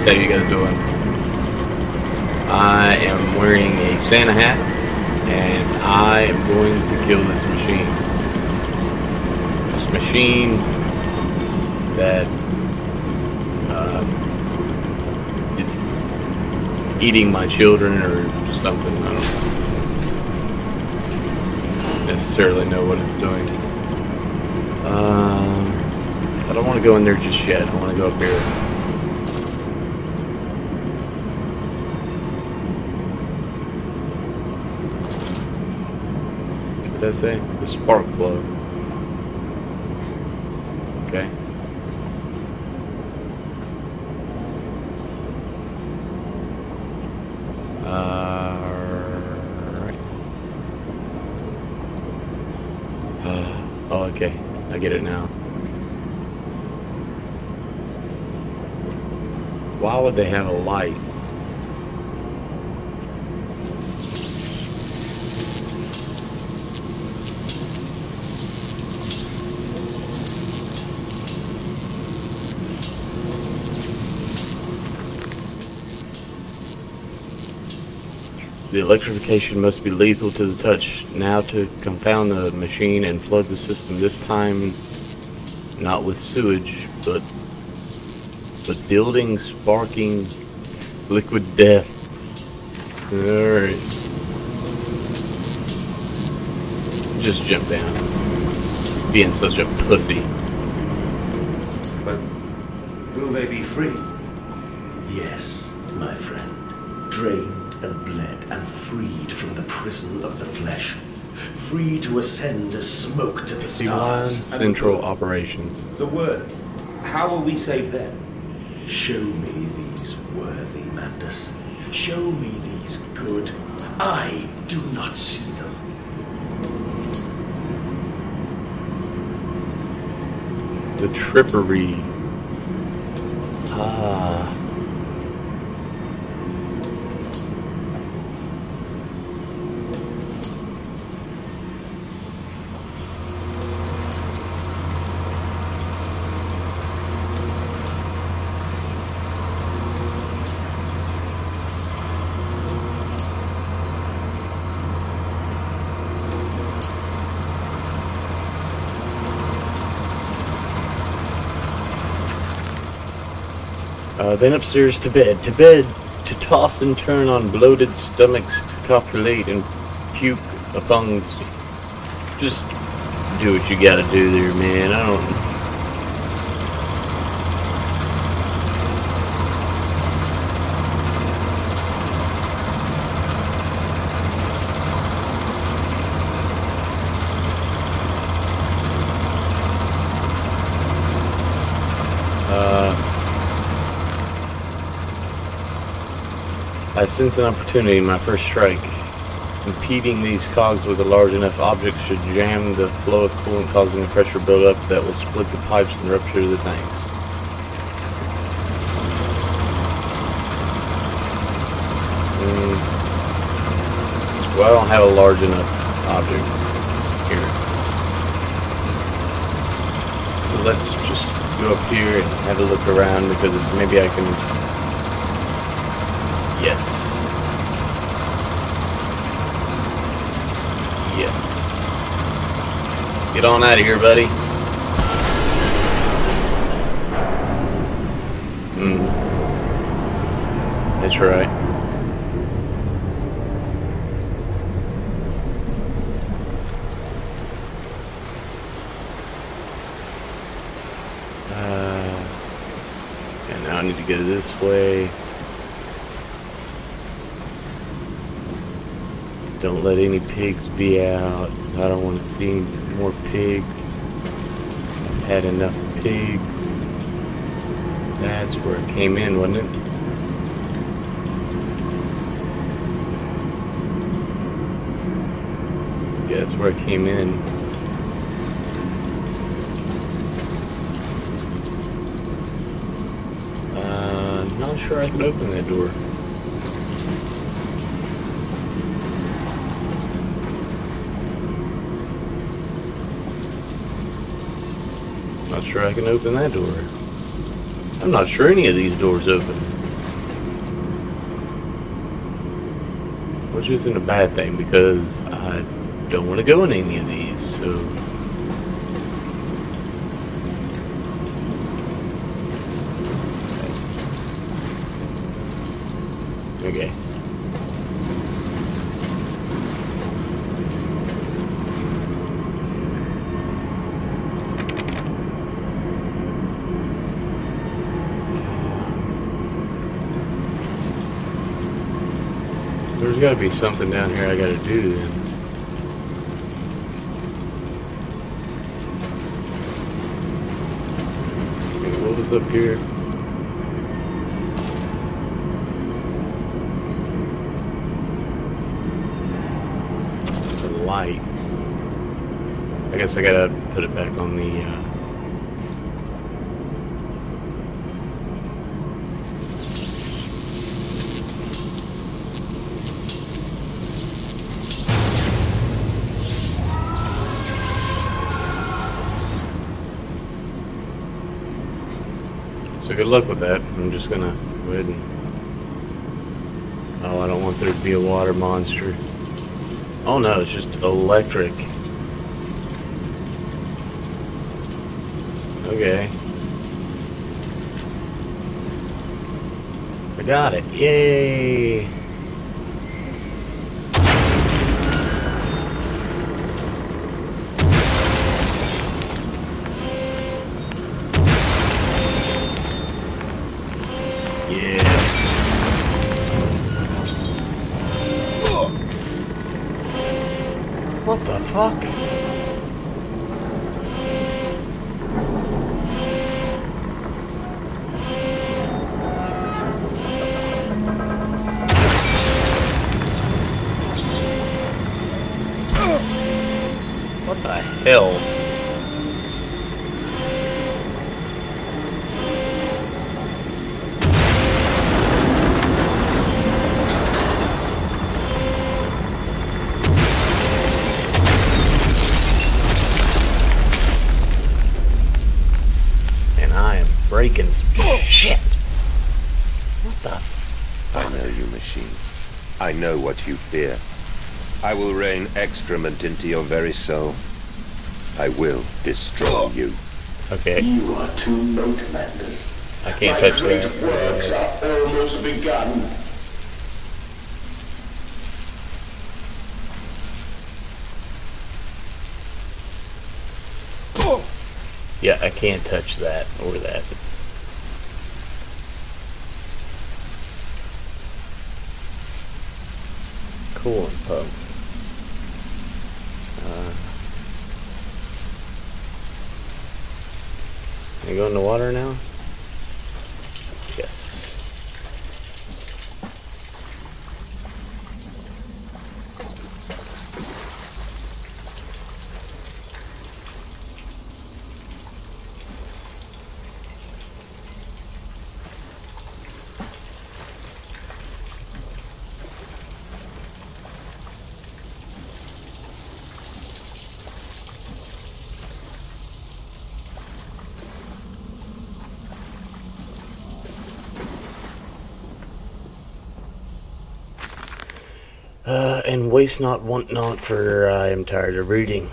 How you guys doing? I am wearing a Santa hat, and I am going to kill this machine. This machine that uh, is eating my children or something. I don't necessarily know what it's doing. Um, I don't want to go in there just yet. I want to go up here. Did say? The spark plug. Okay. Alright. Uh, oh, okay. I get it now. Why would they have a light? The electrification must be lethal to the touch. Now to confound the machine and flood the system. This time, not with sewage, but but building, sparking, liquid death. Alright. Just jump down. Being such a pussy. But will they be free? Yes, my friend. Drained and bled and freed from the prison of the flesh. Free to ascend as smoke to the stars. Central Operations. The word. How will we save them? Show me these worthy Mandus. Show me these good. I do not see them. The Trippery. Ah. Uh, then upstairs to bed. To bed to toss and turn on bloated stomachs to copulate and puke upon. Just do what you gotta do there, man. I don't. Uh, I sense an opportunity in my first strike. Impeding these cogs with a large enough object should jam the flow of coolant causing a pressure buildup that will split the pipes and rupture the tanks. Mm. Well, I don't have a large enough object here. So let's just go up here and have a look around because maybe I can Yes. Yes. Get on out of here, buddy. Hmm. That's right. Uh, and now I need to go this way. Don't let any pigs be out. I don't want to see any more pigs. I've had enough pigs. That's where it came in, wasn't it? Yeah, that's where it came in. Uh, not sure I can open that door. Not sure I can open that door. I'm not sure any of these doors open. Which isn't a bad thing because I don't want to go in any of these, so. Okay. There's got to be something down here I got to do then. Okay, what was up here? The light. I guess I gotta put it back on the. Uh, luck with that. I'm just gonna go ahead and. Oh, I don't want there to be a water monster. Oh no, it's just electric. Okay. I got it. Yay! What the fuck? What the hell? Breaking shit. What the? I know you, machine. I know what you fear. I will rain excrement into your very soul. I will destroy you. Okay, You are too low, commanders. I can't My touch great that. works are almost begun. Yeah, I can't touch that or that. Cool and pub. Uh, you go in the water now? Yes. Uh, and waste not, want not, for I am tired of reading.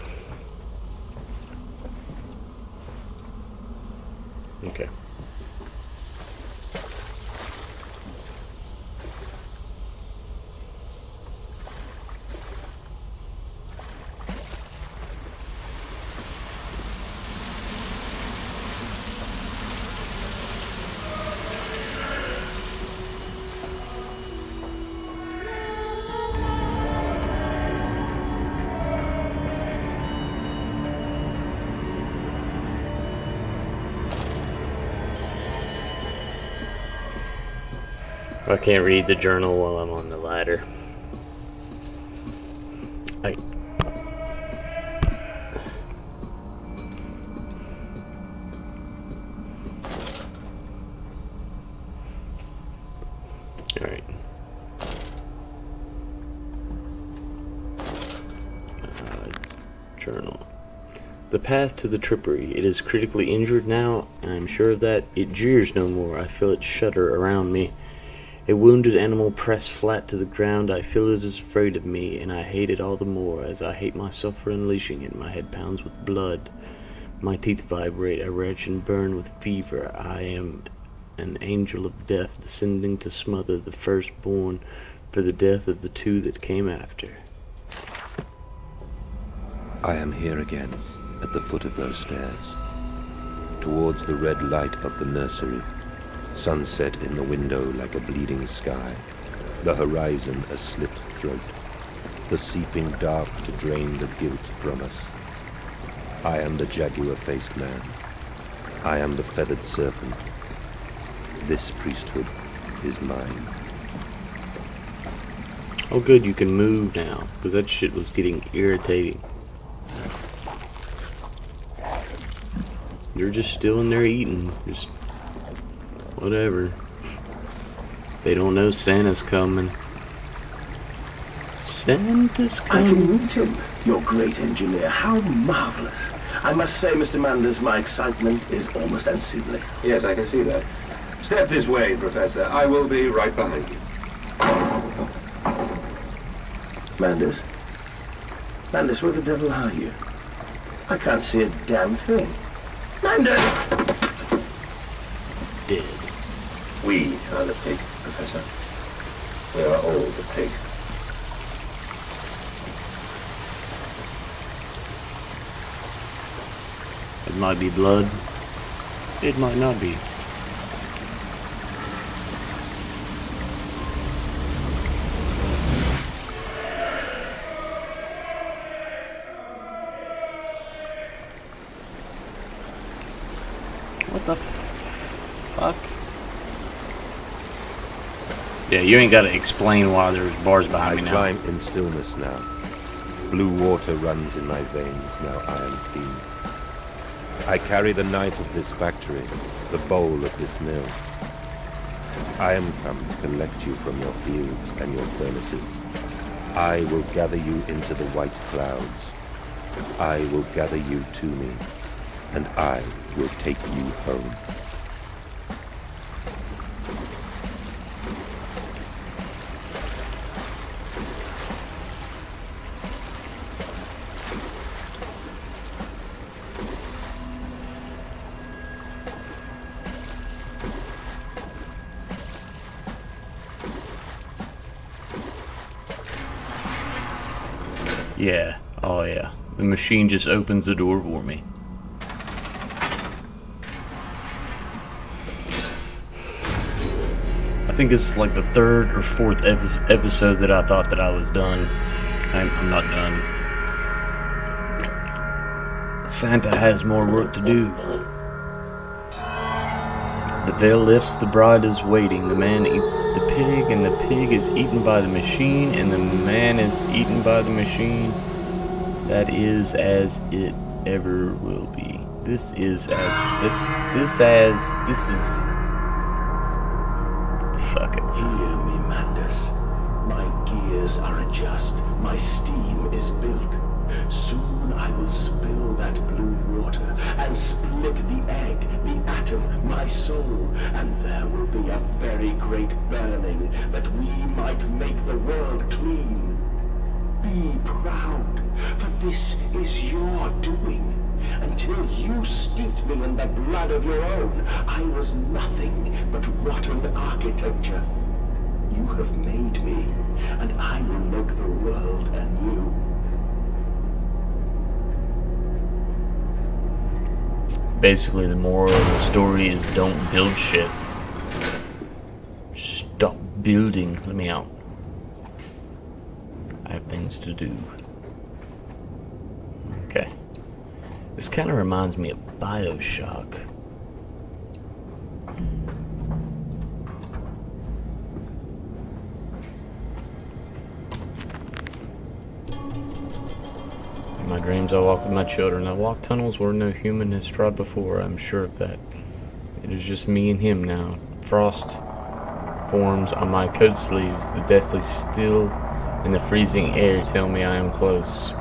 I can't read the journal while I'm on the ladder. I. Alright. Uh, journal. The path to the trippery. It is critically injured now, and I'm sure of that. It jeers no more. I feel it shudder around me. A wounded animal pressed flat to the ground. I feel it is afraid of me, and I hate it all the more as I hate myself for unleashing it. My head pounds with blood. My teeth vibrate. I retch and burn with fever. I am an angel of death descending to smother the firstborn for the death of the two that came after. I am here again, at the foot of those stairs, towards the red light of the nursery, sunset in the window like a bleeding sky, the horizon a slit throat, the seeping dark to drain the guilt from us. I am the jaguar-faced man. I am the feathered serpent. This priesthood is mine. Oh good, you can move now, because that shit was getting irritating. They're just still in there eating, just whatever. They don't know Santa's coming. Santa's coming. I coming. can meet him, your great engineer. How marvelous. I must say, Mr. Mandus, my excitement is almost unseemly. Yes, I can see that. Step this way, Professor. I will be right behind you. Mandus? Mandus, where the devil are you? I can't see a damn thing. Mandus! Dead. We are the pig, Professor. We are all the pig. It might be blood. It might not be. What the fuck? Yeah, you ain't gotta explain why there's bars I behind me now. I climb in stillness now. Blue water runs in my veins, now I am clean. I carry the knife of this factory, the bowl of this mill. I am come to collect you from your fields and your furnaces. I will gather you into the white clouds. I will gather you to me, and I will take you home. Machine just opens the door for me. I think this is like the third or fourth episode that I thought that I was done. I'm, I'm not done. Santa has more work to do. The veil lifts, the bride is waiting. The man eats the pig, and the pig is eaten by the machine, and the man is eaten by the machine. That is as it ever will be. This is as this this as this is fuck it. Hear me, Mandus. My gears are adjust. My steam is built. Soon I will spill that blue water and split the egg, the atom, my soul, and there will be a very great burning that we might make the world clean. Be proud, for this is your doing. Until you steeped me in the blood of your own, I was nothing but rotten architecture. You have made me, and I will make the world anew. Basically, the moral of the story is don't build shit. Stop building. Let me out. I have things to do. Okay. This kind of reminds me of Bioshock. In my dreams, I walk with my children. I walk tunnels where no human has trod before. I'm sure of that. It is just me and him now. Frost forms on my coat sleeves. The deathly still and the freezing air tell me I am close.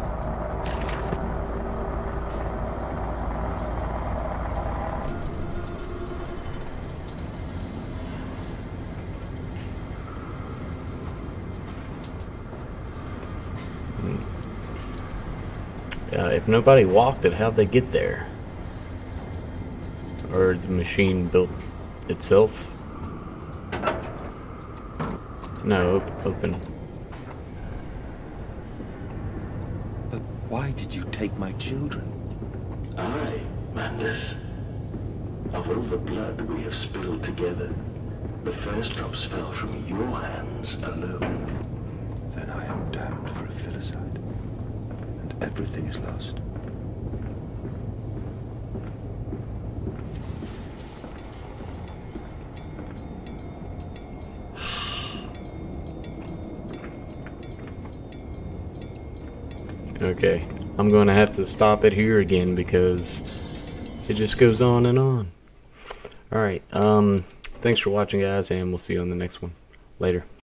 Uh, if nobody walked it, how'd they get there? Or the machine built itself? No, op- open. But why did you take my children? I, Mandus. Of all the blood we have spilled together, the first drops fell from your hands alone. Then I am damned for a filicide. And everything is lost. Okay, I'm going to have to stop it here again because it just goes on and on. Alright, um, thanks for watching, guys, and we'll see you on the next one. Later.